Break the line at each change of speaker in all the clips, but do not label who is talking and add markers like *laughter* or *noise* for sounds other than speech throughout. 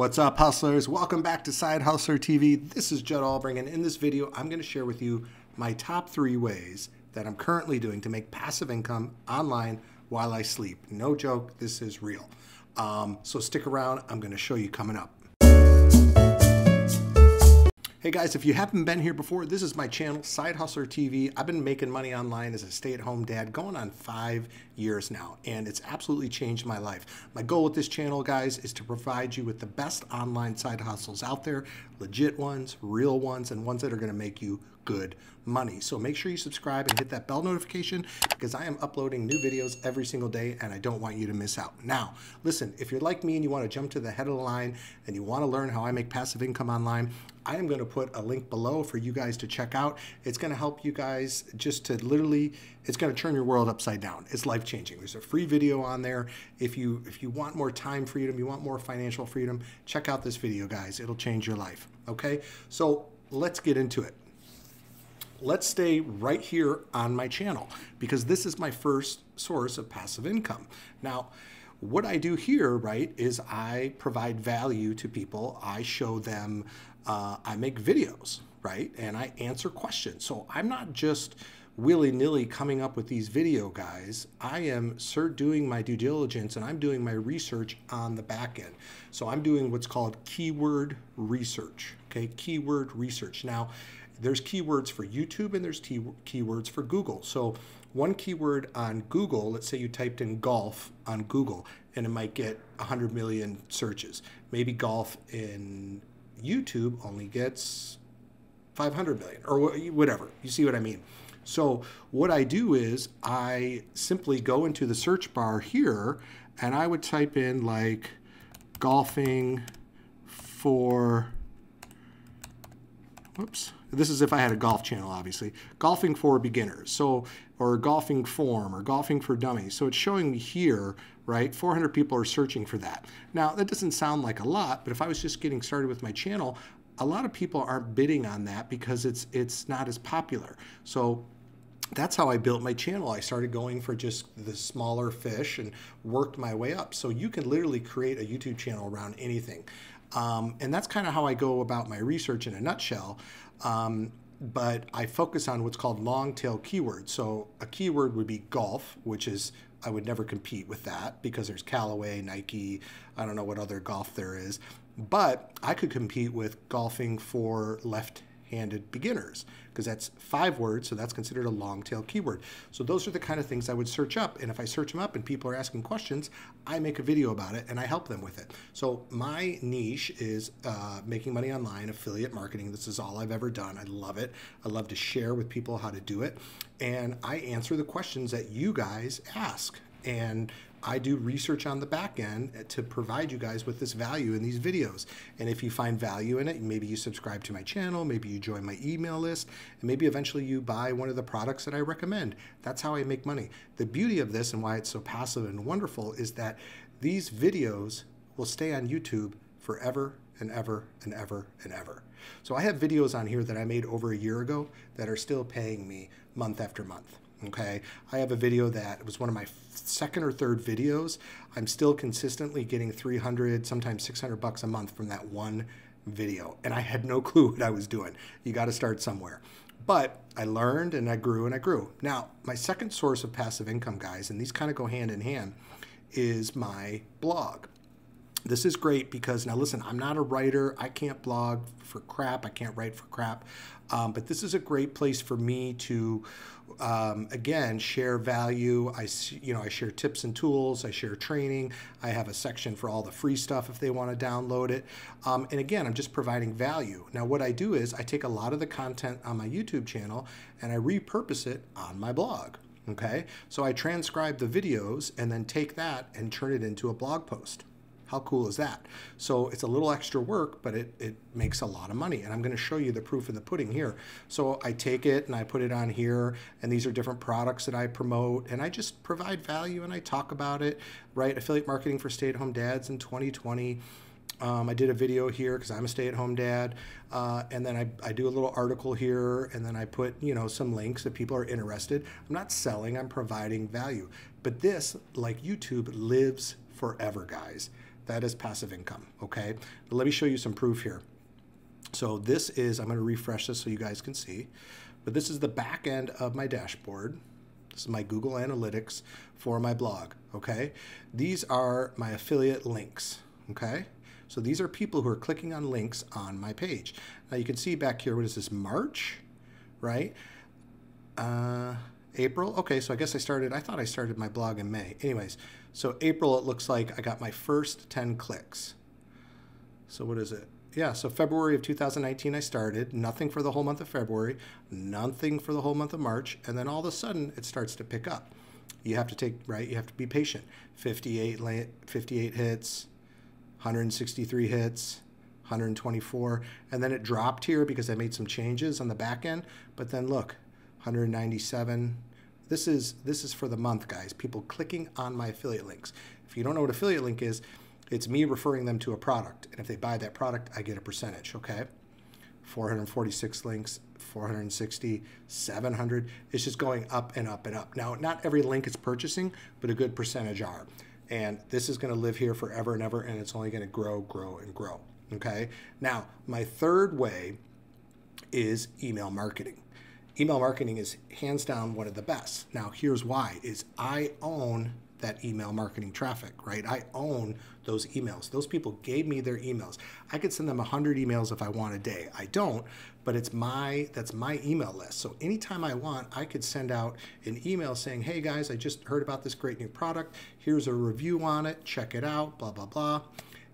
What's up, hustlers? Welcome back to Side Hustler TV. This is Judd Albring, and in this video, I'm going to share with you my top three ways that I'm currently doing to make passive income online while I sleep. No joke, this is real. Um, so stick around, I'm going to show you coming up. Hey guys, if you haven't been here before, this is my channel, Side Hustler TV. I've been making money online as a stay-at-home dad going on five years now, and it's absolutely changed my life. My goal with this channel, guys, is to provide you with the best online side hustles out there, legit ones, real ones, and ones that are gonna make you good money. So make sure you subscribe and hit that bell notification because I am uploading new videos every single day and I don't want you to miss out. Now, listen, if you're like me and you want to jump to the head of the line and you want to learn how I make passive income online, I am going to put a link below for you guys to check out. It's going to help you guys just to literally, it's going to turn your world upside down. It's life changing. There's a free video on there. If you if you want more time freedom, you want more financial freedom, check out this video, guys. It'll change your life. Okay, so let's get into it let's stay right here on my channel because this is my first source of passive income. Now, what I do here, right, is I provide value to people. I show them, uh, I make videos, right, and I answer questions. So I'm not just willy-nilly coming up with these video guys. I am sir doing my due diligence and I'm doing my research on the back end. So I'm doing what's called keyword research, okay, keyword research. Now, there's keywords for YouTube and there's keywords for Google. So one keyword on Google, let's say you typed in golf on Google and it might get 100 million searches. Maybe golf in YouTube only gets 500 million or whatever. You see what I mean? So what I do is I simply go into the search bar here and I would type in like golfing for, whoops, this is if I had a golf channel, obviously. Golfing for beginners, so or golfing form or golfing for dummies. So it's showing me here, right? 400 people are searching for that. Now that doesn't sound like a lot, but if I was just getting started with my channel, a lot of people aren't bidding on that because it's it's not as popular. So that's how I built my channel. I started going for just the smaller fish and worked my way up. So you can literally create a YouTube channel around anything. Um, and that's kind of how I go about my research in a nutshell. Um, but I focus on what's called long tail keywords. So a keyword would be golf, which is I would never compete with that because there's Callaway, Nike, I don't know what other golf there is. But I could compete with golfing for left handed beginners because that's five words, so that's considered a long tail keyword. So those are the kind of things I would search up. And if I search them up and people are asking questions, I make a video about it and I help them with it. So my niche is uh, making money online, affiliate marketing. This is all I've ever done. I love it. I love to share with people how to do it. And I answer the questions that you guys ask. And I do research on the back end to provide you guys with this value in these videos. And if you find value in it, maybe you subscribe to my channel, maybe you join my email list, and maybe eventually you buy one of the products that I recommend. That's how I make money. The beauty of this and why it's so passive and wonderful is that these videos will stay on YouTube forever and ever and ever and ever. So I have videos on here that I made over a year ago that are still paying me month after month. Okay, I have a video that was one of my second or third videos. I'm still consistently getting 300, sometimes 600 bucks a month from that one video. And I had no *laughs* clue what I was doing. You got to start somewhere. But I learned and I grew and I grew. Now, my second source of passive income, guys, and these kind of go hand in hand, is my blog. This is great because now listen, I'm not a writer. I can't blog for crap. I can't write for crap. Um, but this is a great place for me to, um, again, share value. I, you know, I share tips and tools. I share training. I have a section for all the free stuff if they want to download it. Um, and again, I'm just providing value. Now, what I do is I take a lot of the content on my YouTube channel and I repurpose it on my blog. Okay, so I transcribe the videos and then take that and turn it into a blog post. How cool is that? So it's a little extra work, but it, it makes a lot of money. And I'm going to show you the proof of the pudding here. So I take it and I put it on here, and these are different products that I promote, and I just provide value and I talk about it, right? Affiliate marketing for stay-at-home dads in 2020. Um, I did a video here because I'm a stay-at-home dad, uh, and then I, I do a little article here, and then I put you know some links if people are interested. I'm not selling; I'm providing value. But this, like YouTube, lives forever, guys. That is passive income, okay? But let me show you some proof here. So this is, I'm gonna refresh this so you guys can see, but this is the back end of my dashboard. This is my Google Analytics for my blog, okay? These are my affiliate links, okay? So these are people who are clicking on links on my page. Now you can see back here, what is this, March, right? Uh, April, okay, so I guess I started, I thought I started my blog in May. Anyways, so April, it looks like I got my first 10 clicks. So what is it? yeah, so February of 2019, I started. Nothing for the whole month of February, nothing for the whole month of March, and then all of a sudden it starts to pick up. You have to take, right? You have to be patient. 58, 58 hits, 163 hits, 124, and then it dropped here because I made some changes on the back end. But then look, 197. This is this is for the month, guys. People clicking on my affiliate links. If you don't know what affiliate link is, it's me referring them to a product. And if they buy that product, I get a percentage, okay? 446 links, 460, 700. It's just going up and up and up. Now, not every link is purchasing, but a good percentage are. And this is going to live here forever and ever, and it's only going to grow, grow, and grow. Okay. Now, my third way is email marketing. Email marketing is hands down one of the best. Now, here's why: is I own that email marketing traffic, right? I own those emails. Those people gave me their emails. I could send them 100 emails if I want a day. I don't, but it's my that's my email list. So anytime I want, I could send out an email saying, "Hey guys, I just heard about this great new product. Here's a review on it. Check it out, blah blah blah."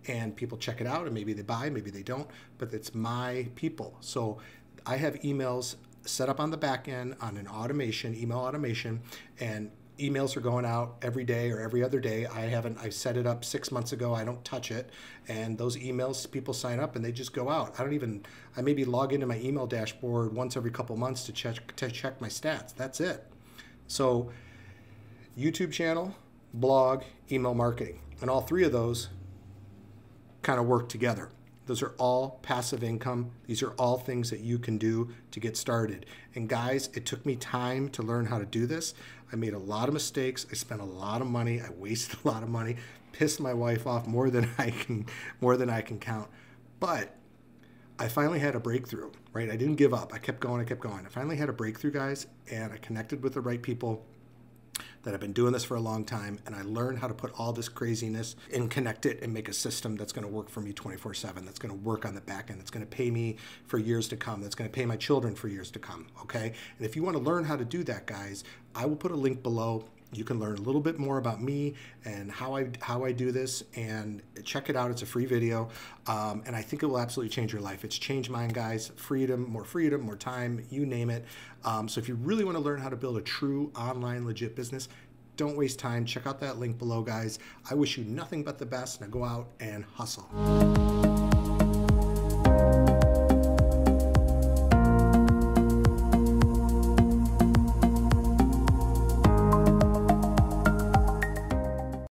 And people check it out and maybe they buy, maybe they don't, but it's my people. So I have emails set up on the back end on an automation, email automation, and emails are going out every day or every other day. I haven't, I set it up six months ago. I don't touch it. And those emails, people sign up and they just go out. I don't even, I maybe log into my email dashboard once every couple months to check, to check my stats. That's it. So, YouTube channel, blog, email marketing. And all three of those kind of work together. Those are all passive income. These are all things that you can do to get started. And guys, it took me time to learn how to do this. I made a lot of mistakes. I spent a lot of money. I wasted *laughs* a lot of money. Pissed my wife off more than I can more than I can count. But I finally had a breakthrough, right? I didn't give up. I kept going, I kept going. I finally had a breakthrough, guys, and I connected with the right people that I've been doing this for a long time and I learned how to put all this craziness and connect it and make a system that's going to work for me 24 7, that's going to work on the back end, that's going to pay me for years to come, that's going to pay my children for years to come. Okay. And if you want to learn how to do that, guys, I will put a link below you can learn a little bit more about me and how I how I do this and check it out. It's a free video, um, and I think it will absolutely change your life. It's changed mine, guys. Freedom, more freedom, more time, you name it. Um, so if you really want to learn how to build a true online legit business, don't waste time. Check out that link below, guys. I wish you nothing but the best. Now go out and hustle.